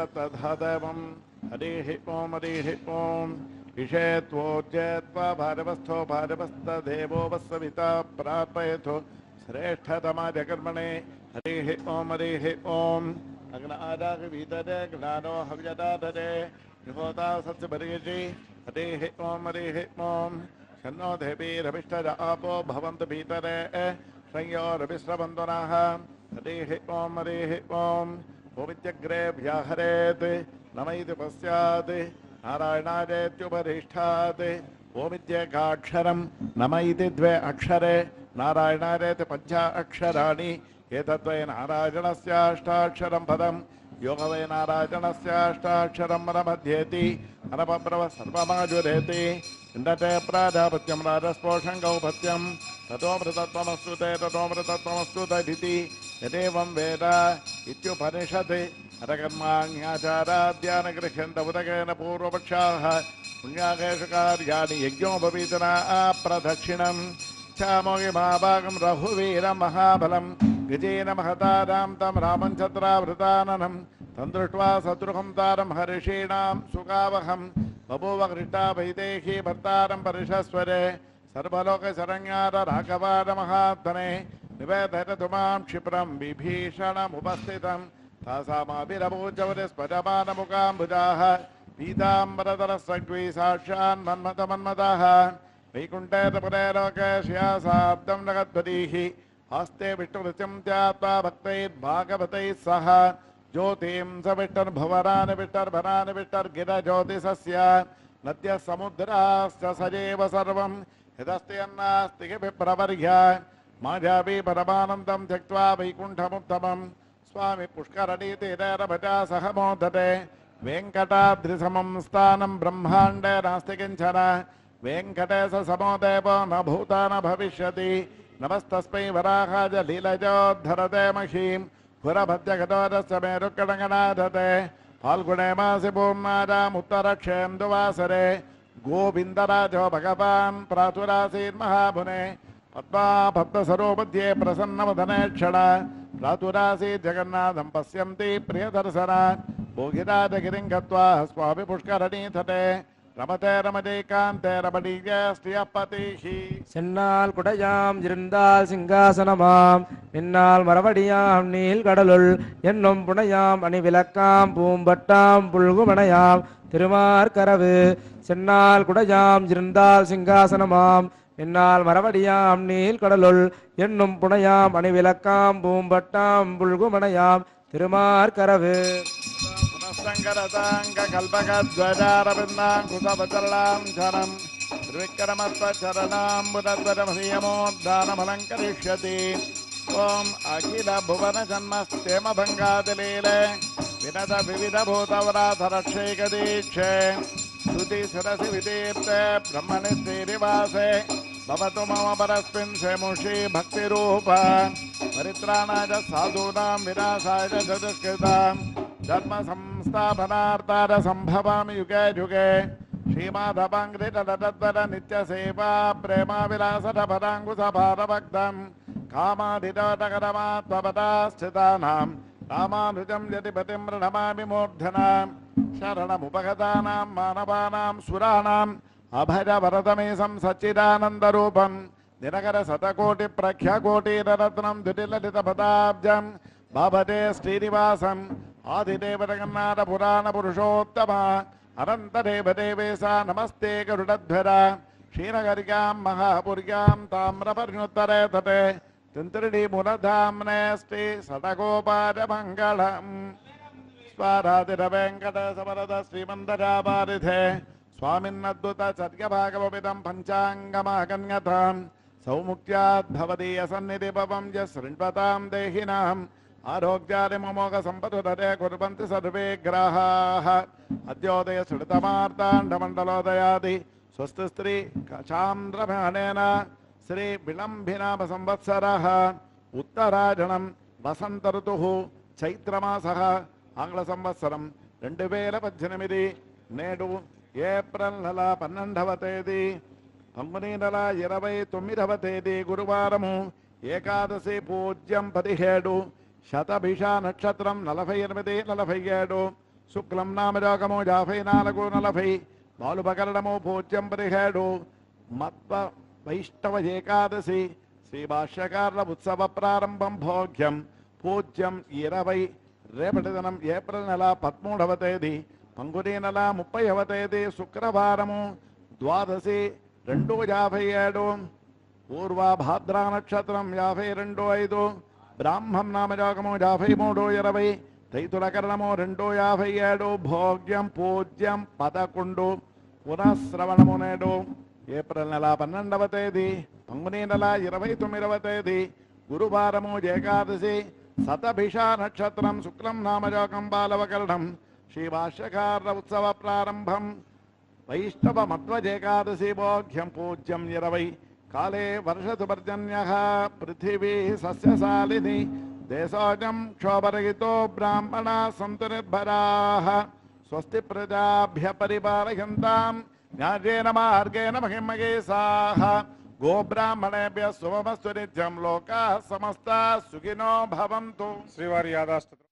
तथादेवं हरिः ॐ हरिः ॐ विषेत्वोज्यत्वा भारवस्थो भारवस्तदेवो वत्सविता प्रापयतु। श्रेष्ठतमाजकर्मणे। हरिः ॐ हरिः ॐ अग्नादागवीतरे ज्ञानो हव्यदादरे निहोता सत्सपरिषि हरिः ॐ हरिः ॐ शन्नो देवीरभिष्टज आपो भवन्तु भीतरे। संयोरभिश्रवन्तु नः। हरिः ॐ हरिः ॐ भूमित्यग्रे व्याहरेत् नम इति पश्चात् नारायणादेत्युपरिष्ठात् ओमित्येकाक्षरं नम द्वे अक्षरे नारायणादेति पञ्च अक्षराणि, एतद्वै नारायणस्याष्टाक्षरं पदं, योगवै नारायणस्याष्टाक्षरं मनमध्येति अनपब्रव सर्वमाजुरेति, इन्दते प्राजापत्यं राजस्पोषं गौपत्यं ततोमृतत्वमस्तु ते ततोमृतत्वमस्तु तदिति यदेवं वेद इत्युपनिषत् अरकर्माण्याचाराद्यान गृह्यन्त उदकेन पूर्वपक्षाः। पुण्याकेषु कार्याणि यज्ञोपवीतना प्रदक्षिणम् चामोगिमाभागं रघुवीरं महाबलं गजेन महतारां तं रामं चत्रावृताननं तं दृष्ट्वा शत्रुघं तारं हर्षीणां सुगावहं बभूव हृष्टा वैदेही भर्तारं परिशस्वरे सर्वलोकशरण्यार राघवारमहात्मने निवेदयतु माँ क्षिप्रं विभीषणमुपस्थितं तासामाभिरभूजवरिस्फटमानमुकाम्बुजाः पीताम्बरधरसग्वी साक्षान् मन्मथमन्मथः वैकुण्ठे तपुरे लोके श्यासाब्दं नगद्वतीः हस्ते विष्णुरुचिं ध्यात्वा भक्तैर्भागवतैः सह ज्योतिं स विष्टर्भवरानि विष्टर्भरानि विष्टर्गिरज्योतिषस्य नद्यः सजेव सर्वं यदस्ति अन्नास्ति प्रवर्य माजापि परमानन्दं त्यक्त्वा वैकुण्ठमुत्तमं। स्वामि पुष्करणीतीरभजा सह मोदते। वेङ्कटाद्रिसमं स्थानं ब्रह्माण्डे नास्ति किंचन। वेङ्कटेश समो देवो न भूता न भविष्यति। नमस्तस्मै वराहाज लीलजोद्धरते महीं पुरभद्यगतोदस्य मे रुक्कणगणाधते फाल्गुणे मासि पूर्णाजामुत्तरक्षेन्दुवासरे गोविन्दराजो भगवान् प्रातुरासीन्महामुने पद्माभक्तसरोमध्ये प्रसन्नवदने क्षण प्रातुरासीत् जगन्नाथं पश्यन्ति प्रियदर्शन भोगिराजगिरिं गत्वा स्वामि पुष्करणीथटे रमते रमदेकान्ते रमणीयस्त्रियपतिः சென்னால் குடையாம் இருந்தால் சிங்காசனமாம் பின்னால் மரவடியாம் நீல் கடலுள் என்னும் புனையாம் அணிவிளக்காம் பூம்பட்டாம் புல்குமணையாம் திருமார்கரவு சென்னால் குடையாம் இருந்தால் சிங்காசனமாம் என்னால் மரவடியாம் நீல் கடலுள் என்னும் புனையாம் அணிவிளக்காம் பூம்பட்டாம் புல்குமனையாம் திருமார்கரவு சங்கரதாங்க கல்பகத்வஜாரபிந்தாங்குசபச்சரளாம் ஜனம் திருவிக்கிரமஸ்வச்சரணாம் புதத்வரமசியமோத்தானமலங்கரிஷ்யதி ஓம் அகில புவன ஜன்மஸ்தேமபங்காதிலீல வினத விவிதபூதவராதரட்சைகதீட்சே. சுதி சுரசி விதீப்த பிரம்மணி ஸ்ரீனிவாசே. भवतु मम परस्मिन् सेमुषी भक्तिरूप परित्राणाय साधूनां विनाशाय च दुष्कृताम् धर्म संस्थापनार्थाय सम्भवामि युगे युगे श्रीमाधवाङ्घ्रितदत्तर नित्यसेवा प्रेमाविलासपदाङ्कुशभारभक्तम् कामाधितोटकरमात्मपदाश्चितानां रामानुजं यतिपतिं प्रणमामि मूर्धनां, शरणमुपगतानां, मानवानां सुराणाम् अभजवरदमेशं सच्चिदानन्दरूपं दिनकरशतकोटिप्रख्यकोटिरत्नं द्विटिललितपदाब्जं भवते श्रीनिवासम् आदिदेवजगन्नाथपुराणपुरुषोत्तम, अनन्तदेवदेवेशा, नमस्ते गरुडध्वर क्षीरगर्यां महापुर्यां ताम्रपर्णुत्तरे तटे तिन्त्रिणीमूलधाम्ने श्री सटगोपादमङ्गलम् स्वारातिरवेङ्कटसमरद श्रीमन्दरापारिधे స్వామిన్నద్దుత సత్యభాగవపిదం పంచాంగమాగన్యథాం. సౌముఖ్యాద్భవదీయ సన్నిధి పవం శృణ్వతాం దేహినాం. ఆరోగ్యాదిమోగ సంపదు దే కుర్వంతి సర్వే గ్రాహాః. అద్యోదయ సుడితమార్తాండమండలోదయాది. స్వస్తి స్త్రీ చాంద్రమహనేన శ్రీ విళంభినామ సంవత్సరः. ఉత్తరాజణం వసంత ఋతుః చైత్రమాస. ఆంగ్ల సంవత్సరం రెండు వేల పద్దెనిమిది నేడు ఏప్రిల్ నెల పన్నెండవ తేదీ పంగుని నెల ఇరవై తొమ్మిదవ తేదీ గురువారము ఏకాదశి పూజ్యం పదిహేడు శతభిష నక్షత్రం నలభై ఎనిమిది నలభై ఏడు శుక్లం నామరోగము యాభై నాలుగు నలభై బాలుపకరణము పూజ్యం పదిహేడు మత్వ వైష్ణవ ఏకాదశి శ్రీ భాష్యకారుల ఉత్సవ ప్రారంభం భోగ్యం పూజ్యం ఇరవై రేపటి దినం ఏప్రిల్ నెల పదమూడవ తేదీ పంగుని నెల ముప్పైవ తేదీ శుక్రవారము ద్వాదశి రెండు యాభై ఏడు పూర్వ భాద్రా నక్షత్రం యాభై రెండు ఐదు బ్రాహ్మం నామజాకము యాభై మూడు ఇరవై తైతుల కరణము రెండు యాభై ఏడు భోగ్యం పూజ్యం పదకొండు పునఃశ్రవణము నేడు ఏప్రిల్ నెల పన్నెండవ తేదీ పంగుని నెల ఇరవై తొమ్మిదవ తేదీ గురువారము ఏకాదశి శతభిష నక్షత్రం శుక్లం నామజోగం బాలవకరణం శ్రీభాష్యకార ఉత్సవ ప్రారంభం. వైష్ణవ మధ్వజేకాదశి భోగ్యం పూజ్యం ఇరవై. కాళే వర్షతు పర్జన్య పృథివీ సస్యశాలిని దేశోజం క్షోభరహితో బ్రాహ్మణ సంతు నిర్భరా. స్వస్తి ప్రజాభ్య పరిపాలయంతాం. న్యాయేన మార్గేణ మహిమగే మహిమగేసాః గోబ్రాహ్మణేభ్య శుభమస్తు నిత్యం లోకా సమస్త సుఖినో భవంతు. శ్రీవారి యాదాస్తు